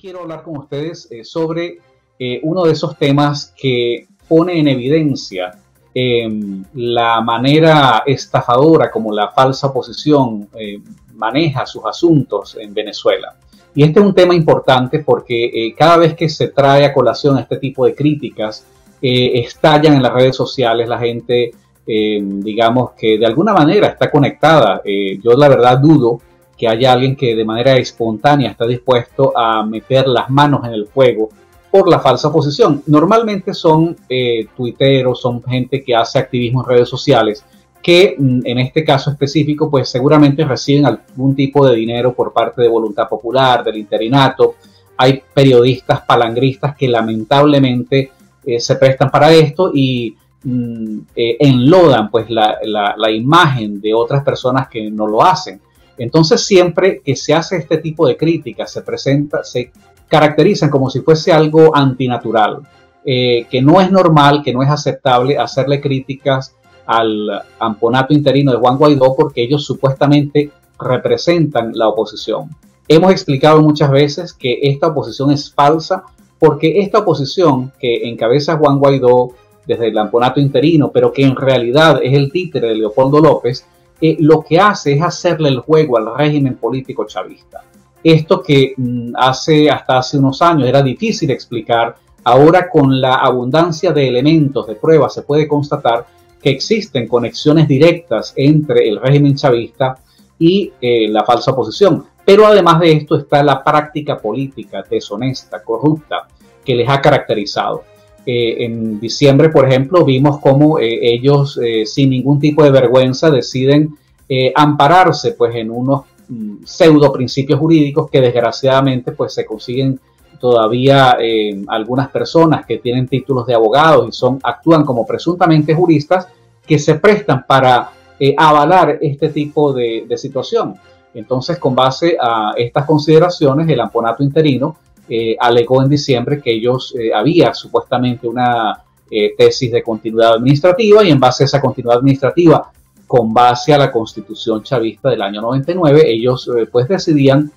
Quiero hablar con ustedes eh, sobre eh, uno de esos temas que pone en evidencia em, la manera estafadora como la falsa oposición eh, maneja sus asuntos en Venezuela. Y este es un tema importante porque cada vez que se trae a colación este tipo de críticas, estallan en las redes sociales, la gente, em, digamos que de alguna manera está conectada. yo la verdad dudo que haya alguien que de manera espontánea está dispuesto a meter las manos en el fuego por la falsa posición. Normalmente son eh, tuiteros, son gente que hace activismo en redes sociales, que mm, en este caso específico, pues seguramente reciben algún tipo de dinero por parte de Voluntad Popular, del interinato. Hay periodistas palangristas que lamentablemente eh, se prestan para esto y mm, eh, enlodan pues la imagen de otras personas que no lo hacen. Entonces siempre que se hace este tipo de críticas, se presenta, se caracterizan como si fuese algo antinatural, eh, que no es normal, que no es aceptable hacerle críticas al amponato interino de Juan Guaidó porque ellos supuestamente representan la oposición. Hemos explicado muchas veces que esta oposición es falsa porque esta oposición que encabeza Juan Guaidó desde el amponato interino, pero que en realidad es el títere de Leopoldo López, lo que hace es hacerle el juego al régimen político chavista. Esto que mm, hace hasta hace unos años era difícil explicar, ahora con la abundancia de elementos de pruebas se puede constatar que existen conexiones directas entre el régimen chavista y eh, la falsa oposición. Pero además de esto está la práctica política deshonesta, corrupta, que les ha caracterizado. Eh, en diciembre, por ejemplo, vimos cómo eh, ellos sin ningún tipo de vergüenza deciden ampararse pues, en unos mm, pseudo principios jurídicos que desgraciadamente pues, se consiguen todavía algunas personas que tienen títulos de abogados y son, actúan como presuntamente juristas que se prestan para avalar este tipo de, de situación. Entonces, con base a estas consideraciones, el amponato interino eh, alegó en diciembre que ellos eh, había supuestamente una eh, tesis de continuidad administrativa y en base a esa continuidad administrativa, con base a la constitución chavista del año 99, ellos pues decidían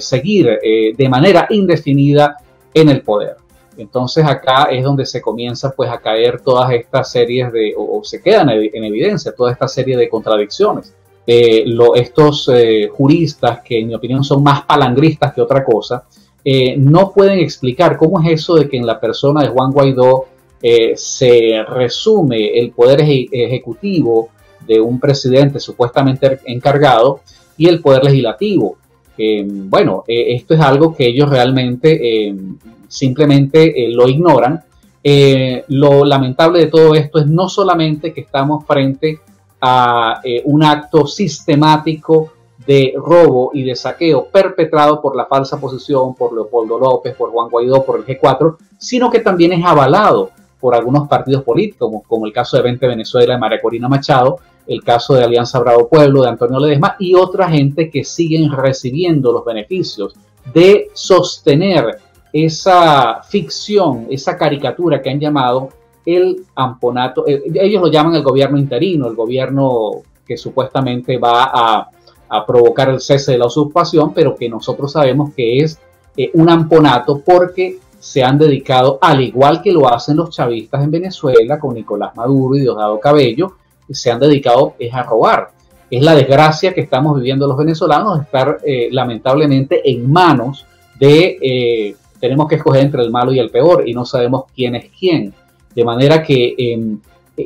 seguir de manera indefinida en el poder. Entonces acá es donde se comienza pues a caer todas estas series de, o, se quedan en evidencia toda esta serie de contradicciones. Estos juristas, que en mi opinión son más palangristas que otra cosa, eh, no pueden explicar cómo es eso de que en la persona de Juan Guaidó eh, se resume el poder ejecutivo de un presidente supuestamente encargado y el poder legislativo. Eh, bueno, esto es algo que ellos realmente simplemente lo ignoran. lo lamentable de todo esto es no solamente que estamos frente a un acto sistemático de robo y de saqueo perpetrado por la falsa posición, por Leopoldo López, por Juan Guaidó, por el G4, sino que también es avalado por algunos partidos políticos, como, el caso de 20 Venezuela de María Corina Machado, el caso de Alianza Bravo Pueblo de Antonio Ledesma y otra gente que siguen recibiendo los beneficios de sostener esa ficción, esa caricatura que han llamado el amponato, eh, ellos lo llaman el gobierno interino, el gobierno que supuestamente va a a provocar el cese de la usurpación, pero que nosotros sabemos que es eh, un amponato porque se han dedicado, al igual que lo hacen los chavistas en Venezuela con Nicolás Maduro y Diosdado Cabello, se han dedicado es a robar. Es la desgracia que estamos viviendo los venezolanos, estar eh, lamentablemente en manos de, eh, tenemos que escoger entre el malo y el peor y no sabemos quién es quién. De manera que em,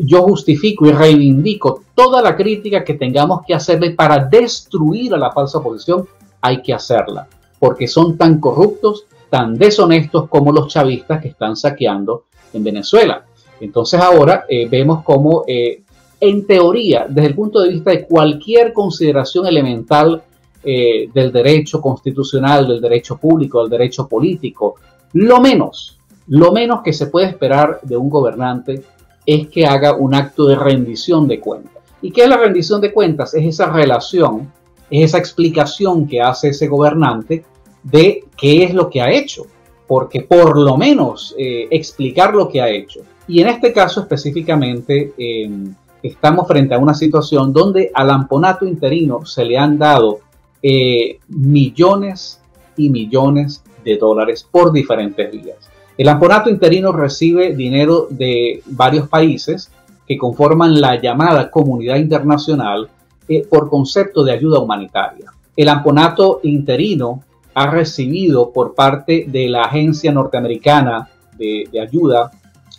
yo justifico y reivindico toda la crítica que tengamos que hacerle para destruir a la falsa oposición, hay que hacerla, porque son tan corruptos, tan deshonestos como los chavistas que están saqueando en Venezuela. Entonces ahora eh, vemos como, eh, en teoría, desde el punto de vista de cualquier consideración elemental eh, del derecho constitucional, del derecho público, del derecho político, lo menos, lo menos que se puede esperar de un gobernante es que haga un acto de rendición de cuentas. ¿Y qué es la rendición de cuentas? Es esa relación, es esa explicación que hace ese gobernante de qué es lo que ha hecho, porque por lo menos eh, explicar lo que ha hecho. Y en este caso específicamente em, estamos frente a una situación donde al amponato interino se le han dado eh, millones y millones de dólares por diferentes vías. El amponato interino recibe dinero de varios países que conforman la llamada comunidad internacional eh, por concepto de ayuda humanitaria. El amponato interino ha recibido por parte de la agencia norteamericana de, ayuda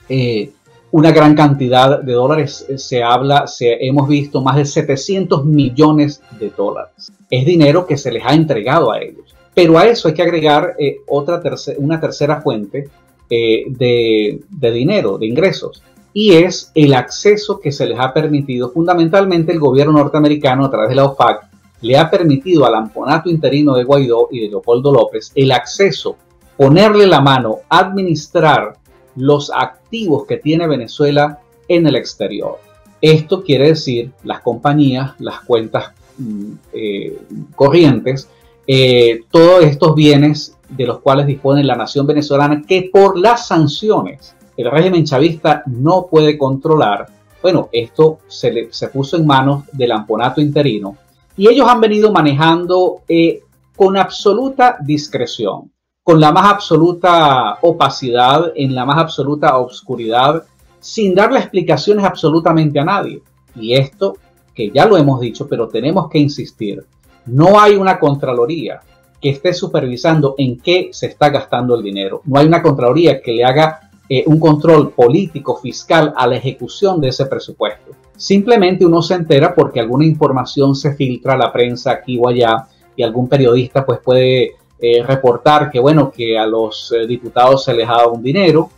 eh, una gran cantidad de dólares. Se habla, hemos visto más de 700 millones de dólares. Es dinero que se les ha entregado a ellos. Pero a eso hay que agregar eh, otra una tercera fuente eh, de, dinero, de ingresos, y es el acceso que se les ha permitido. Fundamentalmente el gobierno norteamericano a través de la OFAC le ha permitido al amponato interino de Guaidó y de Leopoldo López el acceso, ponerle la mano, administrar los activos que tiene Venezuela en el exterior. Esto quiere decir las compañías, las cuentas mm, eh, corrientes, eh, todos estos bienes de los cuales dispone la nación venezolana que por las sanciones el régimen chavista no puede controlar. Bueno, esto se, se puso en manos del amponato interino y ellos han venido manejando eh, con absoluta discreción, con la más absoluta opacidad, en la más absoluta oscuridad, sin darle explicaciones absolutamente a nadie. Y esto, que ya lo hemos dicho, pero tenemos que insistir, no hay una Contraloría que esté supervisando en qué se está gastando el dinero. No hay una Contraloría que le haga eh, un control político, fiscal a la ejecución de ese presupuesto. Simplemente uno se entera porque alguna información se filtra a la prensa aquí o allá y algún periodista pues puede eh, reportar que bueno, que a los eh, diputados se les ha dado un dinero.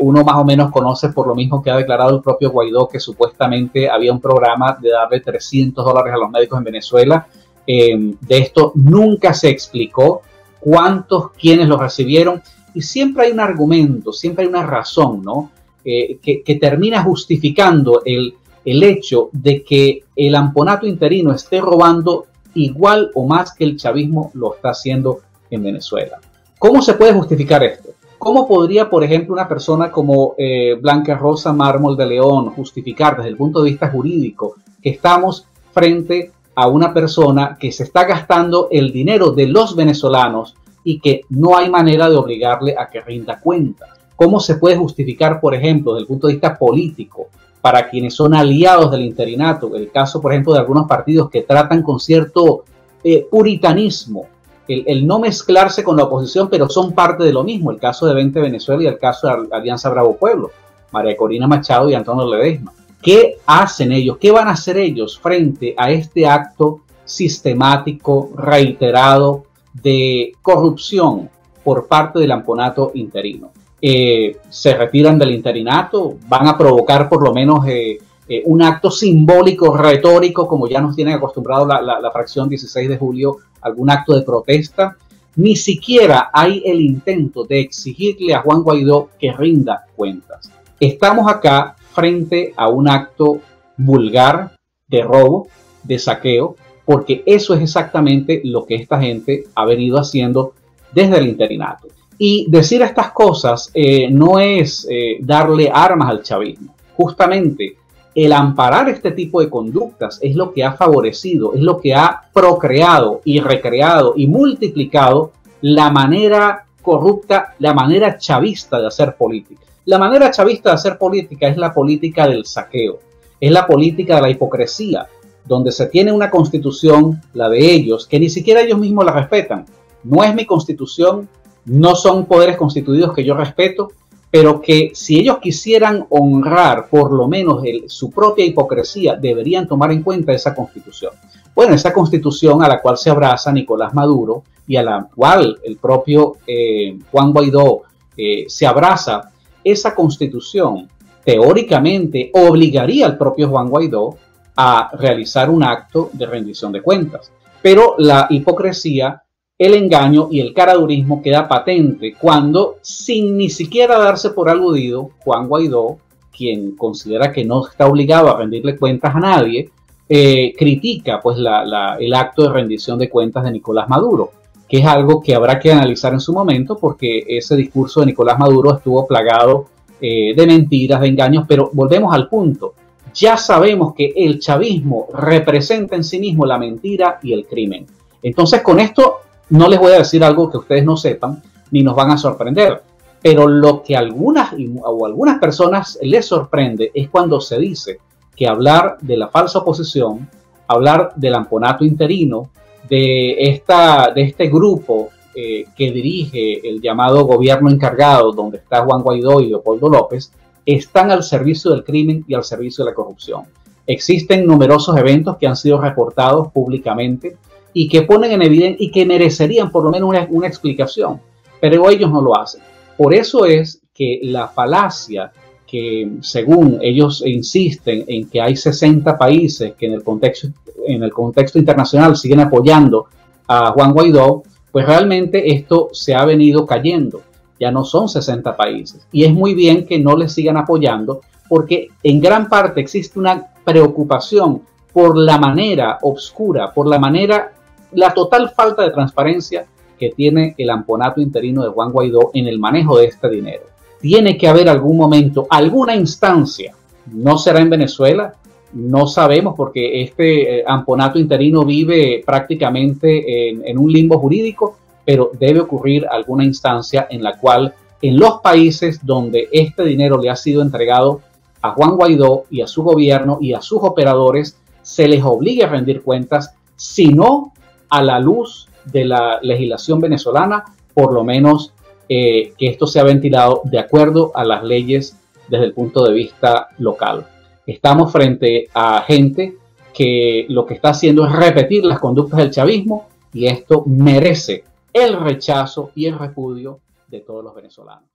uno más o menos conoce por lo mismo que ha declarado el propio Guaidó que supuestamente había un programa de darle 300 dólares a los médicos en Venezuela. De esto nunca se explicó cuántos, quiénes lo recibieron y siempre hay un argumento, siempre hay una razón, ¿no? Eh, que, termina justificando el, el hecho de que el amponato interino esté robando igual o más que el chavismo lo está haciendo en Venezuela. ¿Cómo se puede justificar esto? ¿Cómo podría, por ejemplo, una persona como eh, Blanca Rosa Mármol de León justificar desde el punto de vista jurídico que estamos frente a una persona que se está gastando el dinero de los venezolanos y que no hay manera de obligarle a que rinda cuenta. ¿Cómo se puede justificar, por ejemplo, desde el punto de vista político, para quienes son aliados del interinato, el caso, por ejemplo, de algunos partidos que tratan con cierto eh, puritanismo el, no mezclarse con la oposición, pero son parte de lo mismo, el caso de 20 Venezuela y el caso de Alianza Bravo Pueblo, María Corina Machado y Antonio Ledesma. ¿Qué hacen ellos? ¿Qué van a hacer ellos frente a este acto sistemático, reiterado, de corrupción por parte del amponato interino. Eh, se retiran del interinato, van a provocar por lo menos eh, eh, un acto simbólico, retórico, como ya nos tienen acostumbrado la, la, fracción 16 de julio, algún acto de protesta. Ni siquiera hay el intento de exigirle a Juan Guaidó que rinda cuentas. Estamos acá frente a un acto vulgar de robo, de saqueo, porque eso es exactamente lo que esta gente ha venido haciendo desde el interinato. Y decir estas cosas eh, no es eh, darle armas al chavismo. Justamente el amparar este tipo de conductas es lo que ha favorecido, es lo que ha procreado y recreado y multiplicado la manera corrupta, la manera chavista de hacer política. La manera chavista de hacer política es la política del saqueo, es la política de la hipocresía, donde se tiene una constitución, la de ellos, que ni siquiera ellos mismos la respetan. No es mi constitución, no son poderes constituidos que yo respeto, pero que si ellos quisieran honrar por lo menos su propia hipocresía, deberían tomar en cuenta esa constitución. Bueno, esa constitución a la cual se abraza Nicolás Maduro y a la cual el propio eh, Juan Guaidó eh, se abraza, esa constitución teóricamente obligaría al propio Juan Guaidó a realizar un acto de rendición de cuentas. Pero la hipocresía, el engaño y el caradurismo queda patente cuando, sin ni siquiera darse por aludido, Juan Guaidó, quien considera que no está obligado a rendirle cuentas a nadie, eh, critica pues el acto de rendición de cuentas de Nicolás Maduro, es algo que habrá que analizar en su momento porque ese discurso de Nicolás Maduro estuvo plagado eh, de mentiras, de engaños, pero volvemos al punto ya sabemos que el chavismo representa en sí mismo la mentira y el crimen. Entonces, con esto no les voy a decir algo que ustedes no sepan, ni nos van a sorprender. Pero lo que algunas o algunas personas les sorprende es cuando se dice que hablar de la falsa oposición, hablar del amponato interino, de, esta, de este grupo eh, que dirige el llamado gobierno encargado, donde está Juan Guaidó y Leopoldo López, están al servicio del crimen y al servicio de la corrupción. Existen numerosos eventos que han sido reportados públicamente y que ponen en evidencia y que merecerían por lo menos una, una explicación, pero ellos no lo hacen. Por eso es que la falacia que según ellos insisten en que hay 60 países que en el contexto, en el contexto internacional siguen apoyando a Juan Guaidó, pues realmente esto se ha venido cayendo. Ya no son 60 países. Y es muy bien que no les sigan apoyando porque en gran parte existe una preocupación por la manera obscura, por la manera, la total falta de transparencia que tiene el amponato interino de Juan Guaidó en el manejo de este dinero. Tiene que haber algún momento, alguna instancia, no será en Venezuela, no sabemos porque este eh, amponato interino vive prácticamente en, un limbo jurídico, pero debe ocurrir alguna instancia en la cual en los países donde este dinero le ha sido entregado a Juan Guaidó y a su gobierno y a sus operadores, se les obligue a rendir cuentas, si no a la luz de la legislación venezolana, por lo menos eh, que esto sea ventilado de acuerdo a las leyes desde el punto de vista local. Estamos frente a gente que lo que está haciendo es repetir las conductas del chavismo y esto merece el rechazo y el repudio de todos los venezolanos.